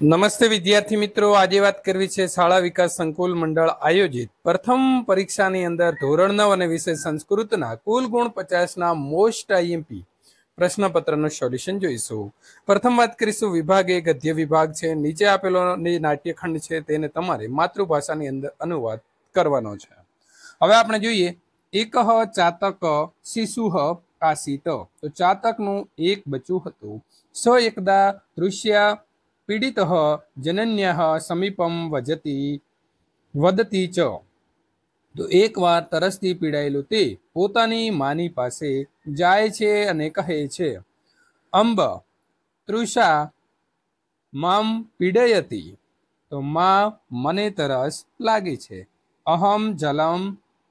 નમસ્તે વિદ્યાર્થી મિત્રો, આજે વાત કરવી છે શાળા વિકાસ સંકુલ મંડળ આયોજિત પ્રથમ પરીક્ષાની અંદર ધોરણ નવ અને વિષય સંસ્કૃતના કુલ ગુણ પચાસના મોસ્ટ આઈએમપી પ્રશ્નપત્રનું સોલ્યુશન જોઈશું. પ્રથમ વાત કરીશું, વિભાગ એ ગદ્ય વિભાગ છે. નીચે આપેલો નાટ્યખંડ છે, તેને તમારે માતૃભાષાની અંદર અનુવાદ કરવાનો છે. હવે આપણે જોઈએ, એક ચાતક, શિશુ આસિત તો ચાતકનું એક બચ્ચું હતું. સ એકદા દૃશ્ય પીડિત જનન્ય સમીપમ વજતી વદતી ચ તો એકવાર તરસથી પીડાયેલું તે પોતાની માની પાસે જાય છે અને કહે છે અંબ તૃષા મામ પીડયતી તો માં મને તરસ લાગે છે અહમ જલમ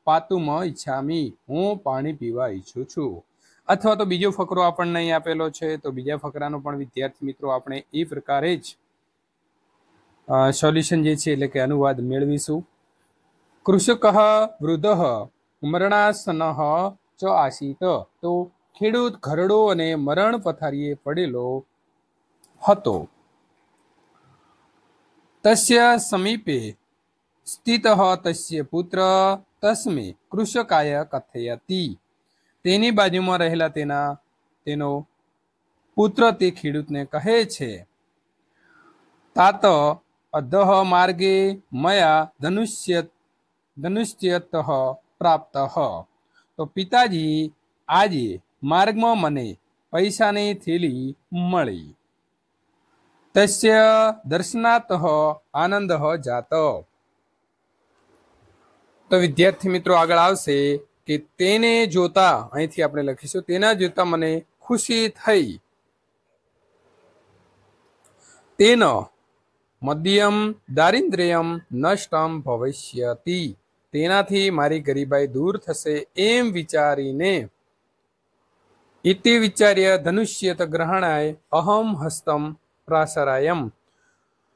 પાતુમ ઈચ્છામી હું પાણી પીવા ઈચ્છું છું અથવા તો બીજો ફકરો આપણને અહીં આપેલો છે, તો બીજા ફકરાનો પણ વિદ્યાર્થી મિત્રો, આપણે એ પ્રકારે જ સોલ્યુશન જે છે એટલે કે અનુવાદ મેળવીશું. કૃષક વૃદ્ધ મરણાસન ચ આશિત તો ખેડૂત ઘરડો અને મરણ પથારીએ પડેલો હતો. તસ્ય સમીપે સ્થિત તસ્ય પુત્ર, તસ્મે કૃષકાય કથયતી. તેની બાજુમાં રહેલા તેના, તેનો પુત્ર તે ખેડૂતને કહે છે, તાત અધઃ માર્ગે મયા ધનુષ્ય, ધનુષ્યત પ્રાપ્ત. તો પિતાજી, આજે માર્ગમાં મને પૈસાની થેલી મળી. તસ્ય દર્શનાત આનંદ જાત. તો વિદ્યાર્થી મિત્રો આગળ આવશે. કે તેને જોતા, અહીંથી આપણે લખીશું, તેના જોતા મને ખુશી થઈ. તેન મધ્યમ દારિદ્ર્યમ નષ્ટમ ભવિષ્યતી. તેનાથી મારી ગરીબાઈ દૂર થશે એમ વિચારીને. ઇતિ વિચાર્ય ધનુષ્યત ગ્રહણાય અહમ હસ્તમ પ્રાસરાયમ.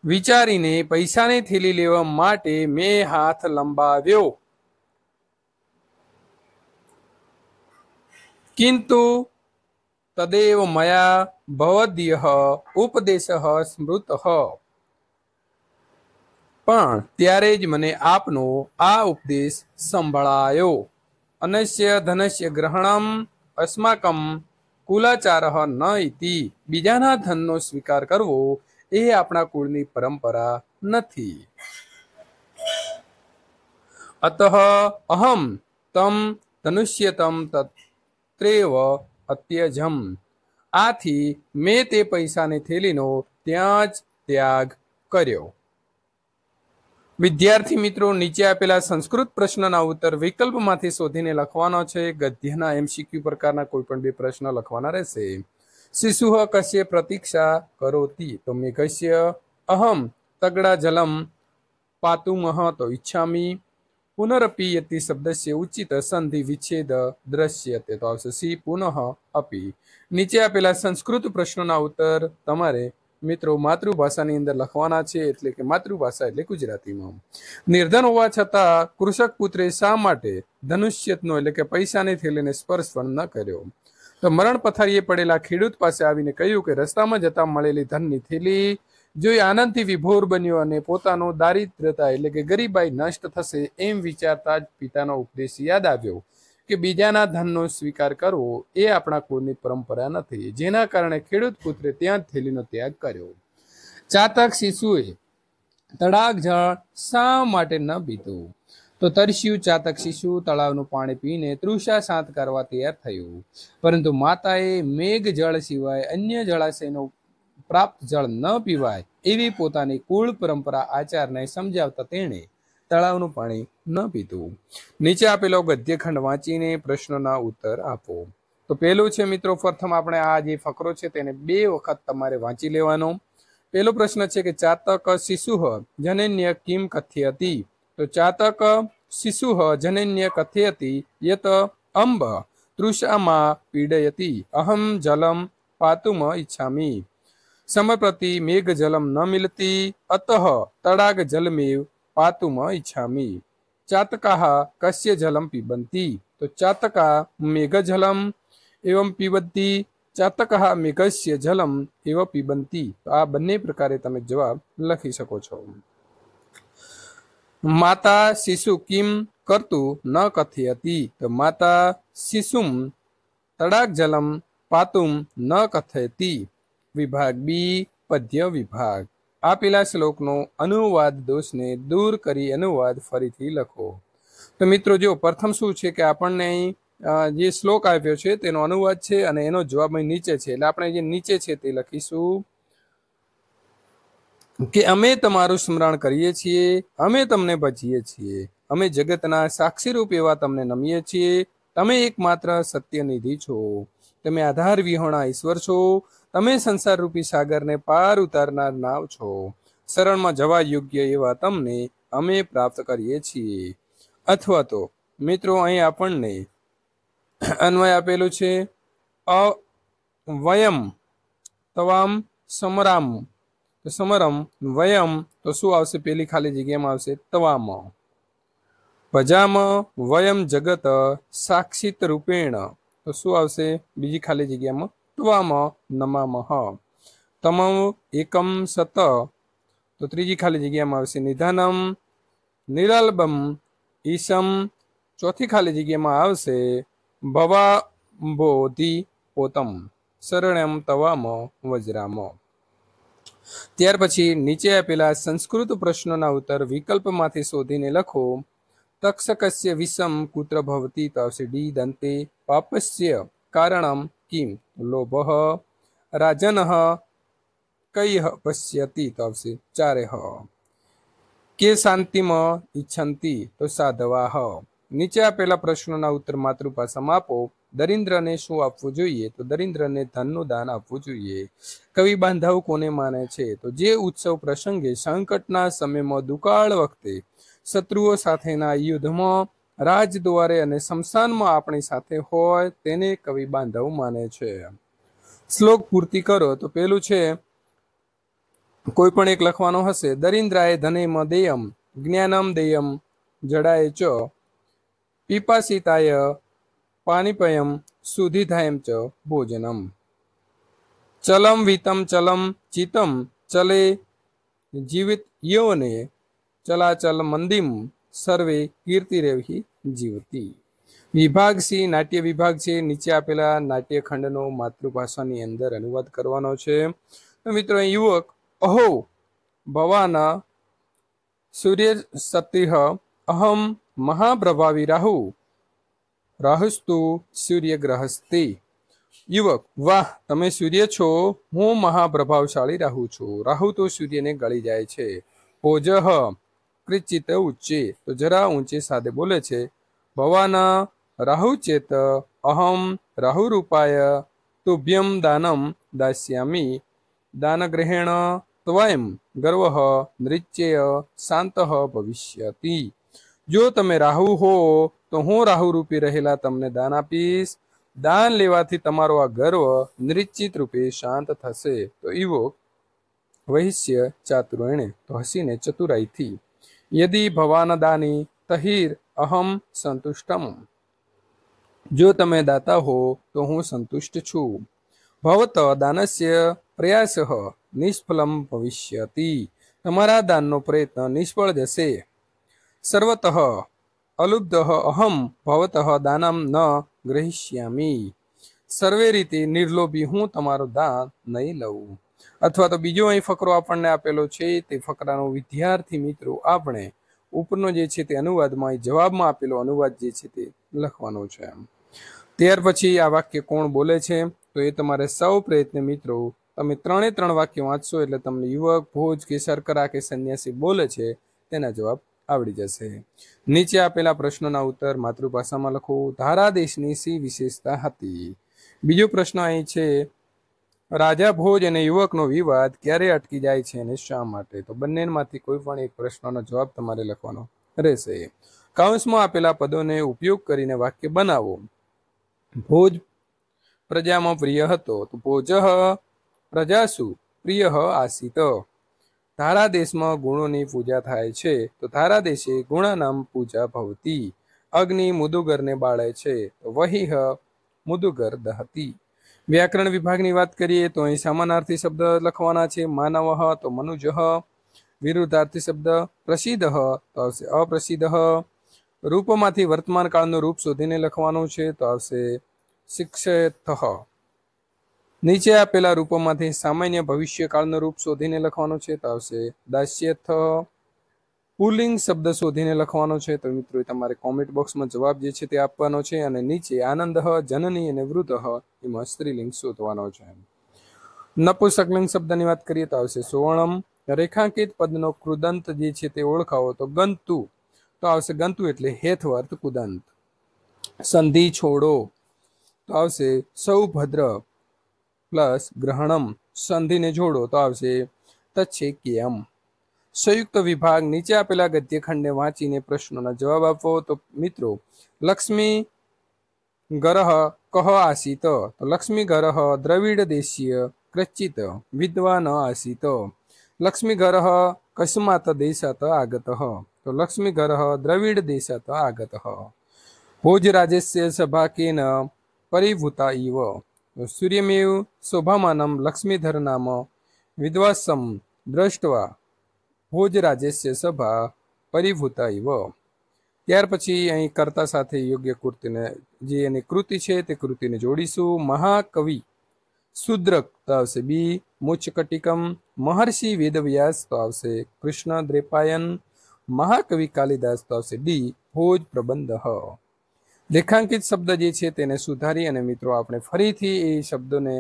વિચારીને પૈસાની થેલી લેવા માટે મેં હાથ લંબાવ્યો. કિંતુ તદેવ મયા ભવદ્ય ઉપદેશ સ્મૃત પણ ત્યારે જ મને આપનો આ ઉપદેશ સંભળાયો અનસ્ય ધનસ્ય ગ્રહણમ અસ્માકમ કુલાચાર ન ઇતિ બીજાના ધનનો સ્વીકાર કરવો એ આપણા કુળની પરંપરા નથી અત અહમ તમ ધનુષ્યતમ તત્રેવ અત્યજમ આથી મેં તે પૈસાની થેલીનો ત્યાં જ ત્યાગ કર્યો વિદ્યાર્થી મિત્રો નીચે આપેલા સંસ્કૃત પ્રશ્નના ઉત્તર વિકલ્પમાંથી શોધીને લખવાનો છે ગદ્યના એમસીક્યુ પ્રકારના કોઈ પણ બે પ્રશ્ન લખવાના રહેશે શિશુ કશ્ય પ્રતીક્ષા કરોતી તો મેઘસ્ય અહમ તગડા જલમ પાતુમહ તો ઈચ્છામી પુનરપી યતિ શબ્દસ્ય ઉચિત સંધિ વિચ્છેદ દ્રશ્યતે તો આવશે સી પુનઃ અપી નીચે આપેલા સંસ્કૃત પ્રશ્નોના ઉત્તર તમારે મિત્રો માતૃભાષાની અંદર લખવાના છે એટલે કે માતૃભાષા એટલે ગુજરાતીમાં નિર્ધન હોવા છતાં કૃષક પુત્રે શા માટે ધનુષ્યતનો એટલે કે પૈસાની થેલીને સ્પર્શ પણ ન કર્યો તો મરણ પથારીએ પડેલા ખેડૂત પાસે આવીને કહ્યું કે રસ્તામાં જતા મળેલી ધનની થેલી જોઈ આનંદથી વિભોર બન્યો અને પોતાનો દારિદ્રતા એટલે કે ગરીબાઈ નષ્ટ થશે એમ વિચારતા જ પિતાનો ઉપદેશ યાદ આવ્યો કે બીજાના ધનનો સ્વીકાર કરવો એ આપણા કુળની પરંપરા નથી. જેના કારણે ખેડૂત પુત્રે ત્યાં થેલીનો ત્યાગ કર્યો. ચાતક શિશુએ તળાક જળ શા માટે ન પીધું? તો તરસ્યું ચાતક શિશુ તળાવનું પાણી પીને તૃષા શાંત કરવા તૈયાર થયું. પરંતુ માતાએ મેઘ જળ સિવાય અન્ય જળાશયનો પ્રાપ્ત જળ ન પીવાય એવી પોતાની કુળ પરંપરા આચારને સમજાવતા તેણે તળાવનું પાણી ન પીધું. નીચે આપેલો ગદ્યખંડ વાંચીને પ્રશ્નોના ઉત્તર આપો. તો પહેલું છે મિત્રો, પ્રથમ આપણે આ જે ફકરો છે તેને બે વખત તમારે વાંચી લેવાનો. પહેલો પ્રશ્ન છે કે ચાતક શિશુ જનન્ય કિમ કથ્યતી? તો ચાતક શિશુ જનન્ય કથયતી યત અંબ તૃષામાં પીડયતી, અહમ જલમ પાતુમ ઈચ્છામી. સમપ્રતિ મેઘ જલમ ન મિલતી અતઃ તડાગ જલમેવ પાતુમ ઈચ્છામી ચાતકાહ કસ્ય જલમ પીબંતી તો ચાતકા મેઘ જલમ એવમ પીબંતી ચાતક મેઘસ્ય જલમ એવ પીબંતી તો આ બંને પ્રકારે તમે જવાબ લખી શકો છો માતા શિશુ કિમ કરતું ન કથયતી તો માતા શિશુમ તડાક જલમ પાતુમ ન કથયતી વિભાગ બી, પદ્ય વિભાગ. આપેલા શ્લોકનો અનુવાદ દોષને દૂર કરી અનુવાદ ફરીથી લખો. તો મિત્રો, જો પ્રથમ શું છે કે આપણને અહીં જે શ્લોક આપ્યો છે તેનો અનુવાદ છે અને એનો જવાબ અહીં નીચે છે. એટલે આપણે જે નીચે છે તે લખીશું. કે અમે તમારું સ્મરણ કરીએ છીએ, અમે તમને ભજીએ છીએ. અમે જગતના સાક્ષીરૂપ એવા તમને નમીએ છીએ. તમે એકમાત્ર સત્યનિધિ છો. તમે આધાર વિહોણા ઈશ્વર છો. તમે સંસાર રૂપી સાગરને પાર ઉતારનાર નાવ છો. શરણમાં જવા યોગ્ય એવા તમને અમે પ્રાપ્ત કરીએ છીએ. અથવા તો, મિત્રો, અહીં આપણને અન્વય આપેલું છે. અ, વયમ, તવામ, સમરામ. સમરમ, વયમ, તો શું આવશે? પેલી ખાલી જગ્યામાં આવશે. તવામ. ભજામ, વયમ જગત, સાક્ષિત રૂપેણ. તો શું આવશે? બીજી ખાલી જગ્યામાં ત્વામ નમામહ તમ એકમ સત તો ત્રીજી ખાલી જગ્યામાં આવશે નિધાનમ નિરલબમ ઈશમ ચોથી ખાલી જગ્યામાં આવશે ભવા બોધિ પોતમ શરણ્યમ તવામ વજરામ ત્યાર પછી નીચે આપેલા સંસ્કૃત પ્રશ્નોના ઉત્તર વિકલ્પમાંથી શોધીને લખો તક્ષકસ્ય વિષમ કુત્ર ભવતી તો આવશે ડી દંતે પાપસ્ય કારણમ કિમ લોભ રાજન કઈ પશ્યતી તો આવશે ચારે હ કે શાંતિમ ઈચ્છંતી તો સાધવા હ નીચે આપેલા પ્રશ્નોના ઉત્તર માતૃભાષામાં આપો દરિન્દ્રને શું આપવું જોઈએ તો દરિન્દ્રને ધનનું દાન આપવું જોઈએ કવિ બાંધાવ કોને માને છે તો જે ઉત્સવ પ્રસંગે સંકટના સમયમાં દુકાળ વખતે શત્રુઓ સાથેના યુદ્ધમાં રાજદ્વારે અને શમશાનમાં આપણી સાથે હોય તેને કવિ બાંધવ માને છે. શ્લોક પૂર્તિ કરો તો પેલું છે, કોઈ પણ એક લખવાનો હશે, દરિન્દ્રાય ધનેમ દેયમ, જ્ઞાનમ દેયમ, જડાય ચ, પીપાસિતાય પાણીપયમ સુધિધાયમ ચ, ભોજનમ. ચલમ વિતમ ચલમ ચિતમ ચલે જીવિત યોને, ચલાચલ મંદિમ સર્વે કીર્તિરેવી જીવતી. વિભાગ સી, નાટ્ય વિભાગ છે. નીચે આપેલા નાટ્યખંડનો માતૃભાષાની અંદર અનુવાદ કરવાનો છે. મિત્રો યુવક, અહો, ભવાના, સૂર્ય સતિહ અહમ, મહાપ્રભાવી રાહુ, રાહુસ્તુ, સૂર્યગ્રહસ્તે. યુવક, વાહ, તમે સૂર્ય છો. હું મહાપ્રભાવશાળી રાહુ છું. રાહુ તો સૂર્યને ગળી જાય છે. ઓજહ કૃચિત ઉચ્ચે તો જરા ઊંચે સાથે બોલે છે, ભવાના રાહુ ચેત અહમ રાહુ રૂપાય તુભ્યમ દાનમ દાસ્યામી. દાનગ્રહેણ ત્વયમ ગર્વ નૃત્ય શાંત ભવિષ્યતિ. જો તમે રાહુ હો, તો હું રાહુ રૂપી રહેલા તમને દાન આપીશ. દાન લેવાથી તમારો આ ગર્વ નિશ્ચિત રૂપે શાંત થશે. તો ઈવો વૈશ્ય ચાતુર્યણે તો હસીને ચતુરાઈથી યદિ ભવાન દાની તહિર અહમ સંતુષ્ટમ જો તમે દાતા હો તો હું સંતુષ્ટ છું ભવત દાનસ્ય પ્રયાસ નિષ્ફલમ ભવિષ્યતિ તમારા દાનનો પ્રયત્ન નિષ્ફળ જશે સર્વતઃ અલુબ્ધ અહમ ભવતઃ દાનમ ન ગ્રહિષ્યામી સર્વે રીતે નિર્લોભી હું તમારું દાન નહીં લઉં અથવા તો બીજો અહીં ફકરો આપણને આપેલો છે, તે ફકરાનો વિદ્યાર્થી મિત્રો આપણે ઉપરનો જે છે તે અનુવાદમાં જવાબમાં આપેલો અનુવાદ જે છે તે લખવાનો છે ત્યાર પછી આ વાક્ય કોણ બોલે છે? તો એ તમારે સૌ પ્રયત્ન મિત્રો, તમે ત્રણે ત્રણ વાક્ય વાંચશો એટલે તમને યુવક, ભોજ કે શર્કરા કે સંન્યાસી બોલે છે, તેના જવાબ આવડી જશે. નીચે આપેલા પ્રશ્નોના ઉત્તર માતૃભાષામાં લખો ધારા દેશની સી વિશેષતા હતી. બીજો પ્રશ્ન અહીં છે રાજા ભોજ અને યુવકનો વિવાદ ક્યારે અટકી જાય છે અને શા માટે? તો બંનેમાંથી કોઈ પણ એક પ્રશ્નનો જવાબ તમારે લખવાનો રહેશે. કૌંસમાં આપેલા પદોને ઉપયોગ કરીને વાક્ય બનાવો. ભોજ પ્રજામાં પ્રિય હતો, તો ભોજ પ્રજાસુ પ્રિય આસિત. ધારા દેશમાં ગુણોની પૂજા થાય છે, તો ધારા દેશે ગુણાનામ પૂજા ભવતી. અગ્નિ મુદુગરને બાળે છે, તો વહી મુદુગર દહતી. વ્યાકરણ વિભાગની વાત કરીએ તો અહીં સમાનાર્થી શબ્દ લખવાના છે, માનવ તો મનુજ વિરુદ્ધાર્થી શબ્દ પ્રસિદ્ધ તો આવશે અપ્રસિદ્ધ રૂપમાંથી વર્તમાન કાળનું રૂપ શોધીને લખવાનું છે તો આવશે શિક્ષિત નીચે આપેલા રૂપોમાંથી સામાન્ય ભવિષ્ય કાળનું રૂપ શોધીને લખવાનું છે તો આવશે દાસ્યથ પુલિંગ શબ્દ શોધીને લખવાનો છે. તો મિત્રો તમારે કોમેન્ટ બોક્સમાં જવાબ જે છે તે આપવાનો છે અને નીચે આનંદ જનની અને વૃદ્ધ એમાં સ્ત્રીલિંગ શોધવાનો છે નપુસકલિંગ શબ્દની વાત કરીએ તો આવશે સુવર્ણમ. રેખાંકિત પદનો કૃદંત જે છે તે ઓળખાવો તો ગંતુ. તો આવશે ગંતુ એટલે હેથવર્ત કુદંત. સંધિ છોડો. તો આવશે સૌભદ્ર પ્લસ ગ્રહણમ. સંધિને જોડો તો આવશે તચ્છેક્યમ. સંયુક્ત વિભાગ નીચે આપેલા ગદ્યખંડને વાંચીને પ્રશ્નોના જવાબ આપવો તો મિત્રો, લક્ષ્મી ગરહ કહ આસીત. તો લક્ષ્મી ગરહ દ્રવિડ દેશીય ક્રચિત, વિદ્વાન આસીત. લક્ષ્મી ગરહ કસ્માત દેશાત આગત. તો લક્ષ્મી ગરહ દ્રવિડ દેશાત આગત. ભોજરાજસ્ય સભા કેન પરિભૂતા ઇવ સૂર્યમેવ શોભામાનમ લક્ષ્મીધર નામ વિદ્વાસમ દ્રષ્ટવા ભોજરાજસ્ય સભા પરિભૂતા ઇવ. ત્યાર પછી અહીં કર્તા સાથે યોગ્ય કૃતિને જે એની કૃતિ છે તે કૃતિને જોડીશું. મહાકવિ શુદ્રક તો આવશે બી મુચ્ચકટિકમ મહર્ષિ વેદવ્યાસ તો આવશે કૃષ્ણ દ્રેપાયન મહાકવિ કાલિદાસ તો આવશે ડી, ભોજ પ્રબંધ. લેખાંકિત શબ્દ જે છે તેને સુધારી અને મિત્રો, આપણે ફરીથી એ શબ્દોને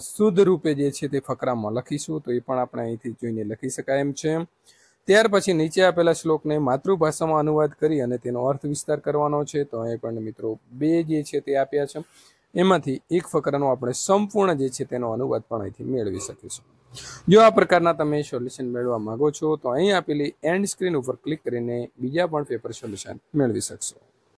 શુદ્ધ રૂપે જે છે તે ફકરામાં લખીશું, તો એ પણ આપણે અહીંથી જોઈને લખી શકાય એમ છે. ત્યાર પછી નીચે આપેલા શ્લોકને માતૃભાષામાં અનુવાદ કરી અને તેનો અર્થ વિસ્તાર કરવાનો છે. તો અહીં પણ મિત્રો બે જે છે તે આપ્યા છે. એમાંથી એક ફકરાનો આપણે સંપૂર્ણ જે છે તેનો અનુવાદ પણ અહીંથી મેળવી શકીશું. જો આ પ્રકારના તમે સોલ્યુશન મેળવવા માંગો છો, તો અહીં આપેલી એન્ડ સ્ક્રીન ઉપર ક્લિક કરીને બીજા પણ પેપર સોલ્યુશન મેળવી શકશો.